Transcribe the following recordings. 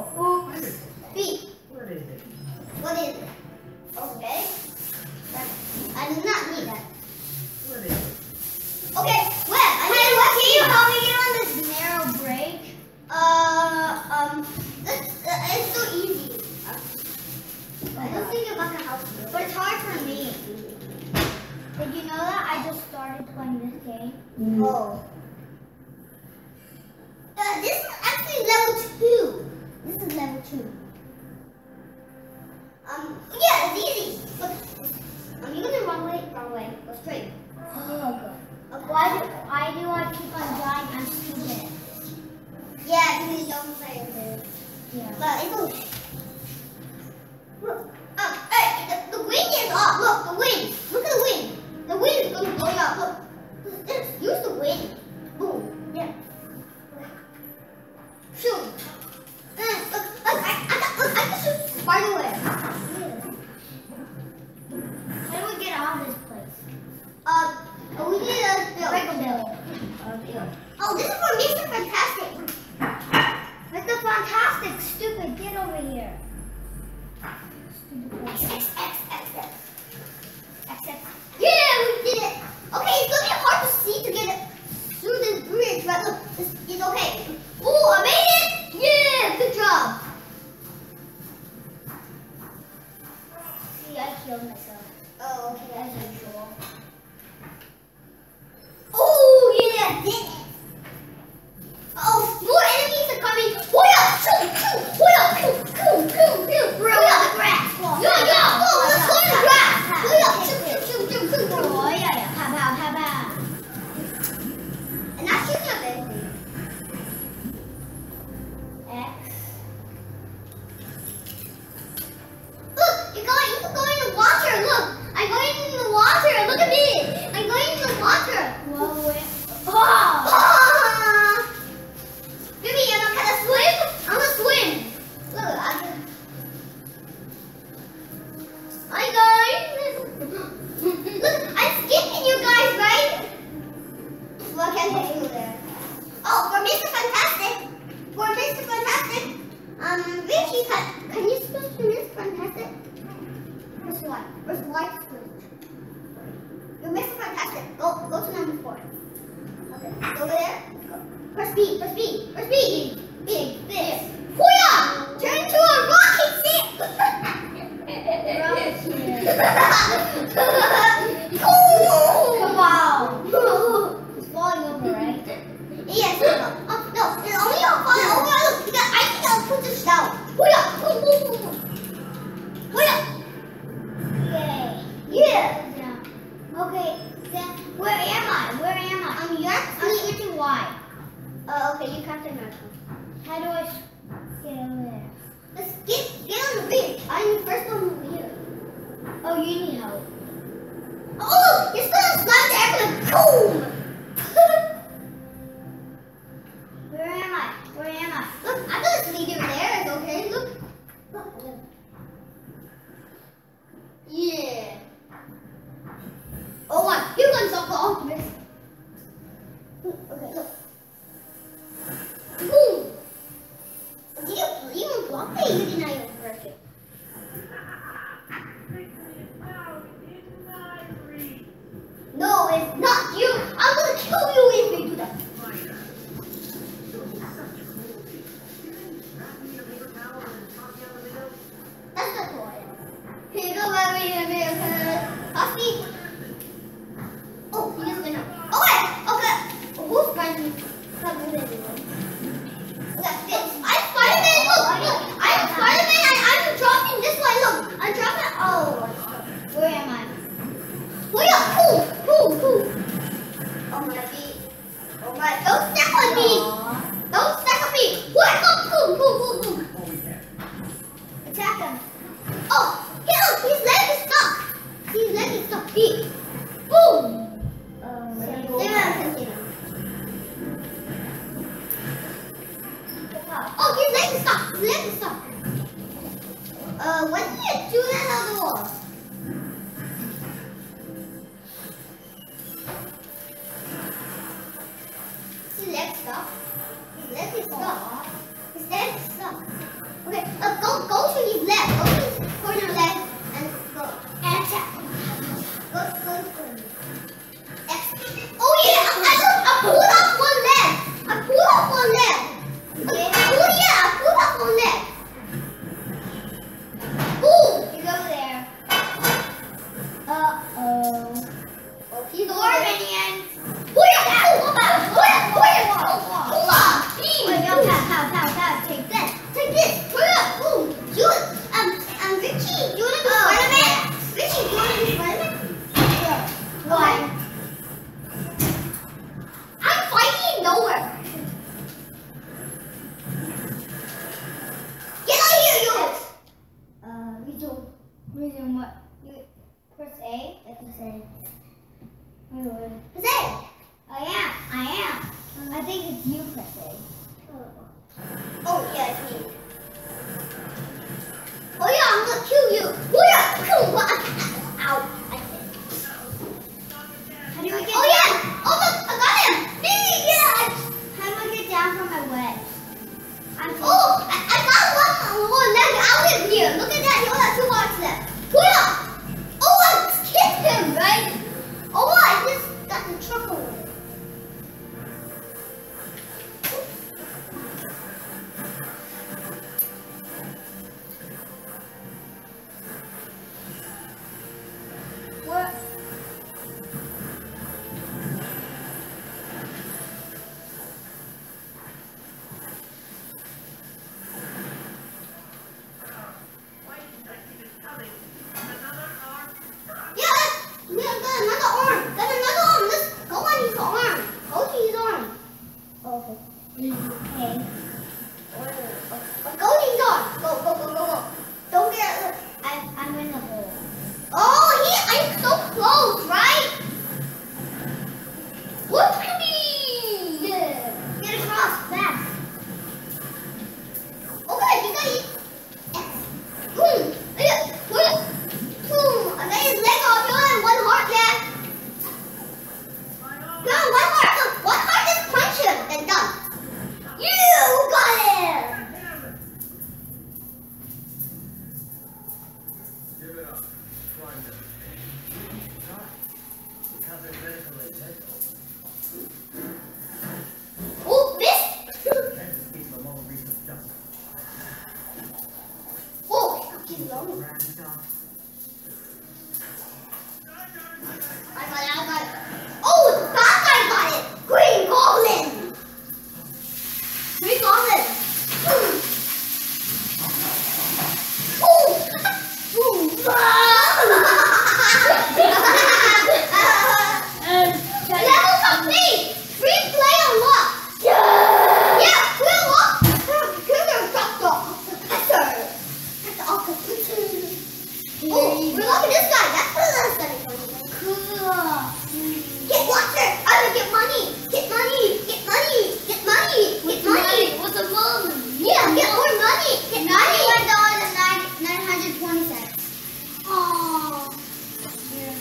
O P. What is it? What is it? Okay. I do not need that. What is it? Okay. Well, I hey, what can you help me get on this narrow break? Uh, um, this, uh, it's so easy. I don't think it's gonna help you, but it's hard for me. Did you know that I just started playing this game? No. Oh. kill myself. Oh, okay, Can Михаил, канистку спинит fantastic. First one. First white squid. You missed fantastic. Go go to number four. Okay. Over there. Go. Press B, press B, press B. Big, big, this. Hooyah! Turn into a rocket ship! rocket ship. How do I get there? Let's get, get on the beach. I'm the first one over here. Oh, you need help. Oh, you're still to slap the airplane. Boom! Where am I? Where am I? Look, I'm. Oh my, don't step on me! Don't step on me! Boom, boom, boom! Attack him. Oh! His leg is stuck! His leg is stuck. Boom! Oh, his leg is stuck! Leg is stuck! Uh, when did you do that on the wall? He's orbiting and... Pull up, pull up, pull up, pull up, pull up, pull up. Beam. Wait, go. 不要碰我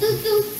噔噔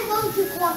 就知道